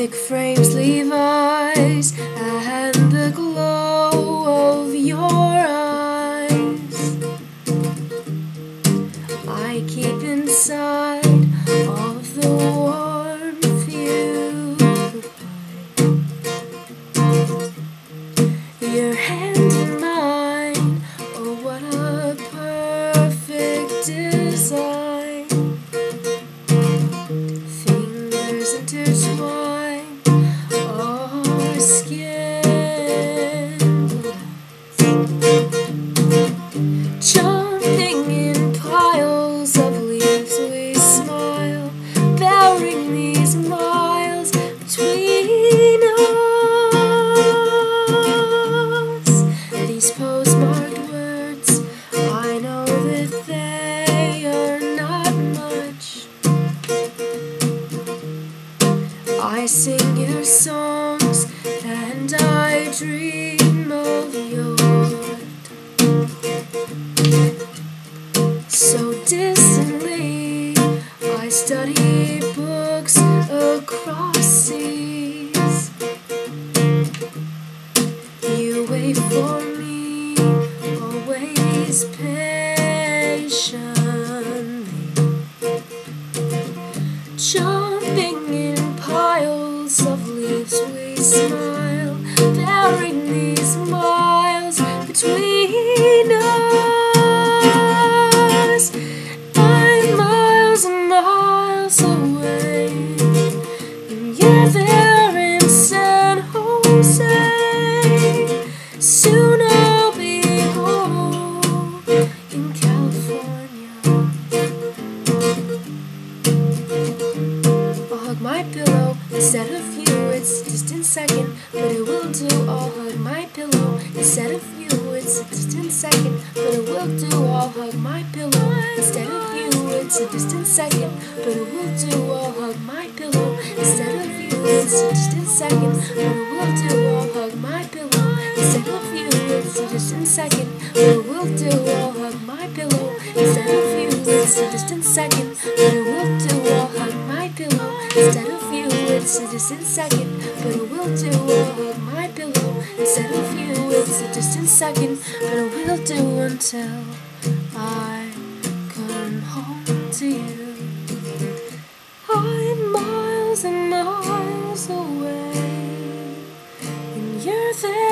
Thick frames, Levi's, and the glow of your eyes. I keep inside of the warmth you provide. Your hand I sing your songs and I dream of your so distantly. I study books across seas. You wait for me, always patiently. Jumping there in San Jose. Soon I'll be home in California. I'll hug my pillow instead of you. It's a distant second, but it will do. I'll hug my pillow instead of you. It's a distant second, but it will do. I'll hug my pillow instead of you. It's a distant second, but it will do. I'll hug my pillow instead of distant second, but it will do. I'll hug my pillow instead of you. Distant second, but it will do. I'll hug my pillow instead of you. It's a distant second, but it will do. I'll hug my pillow instead of you. It's a distant second, but it will do. I'll hug my pillow instead of you. It's a distant second, but it will do until I come home to you. I'm miles and miles away, and you're there.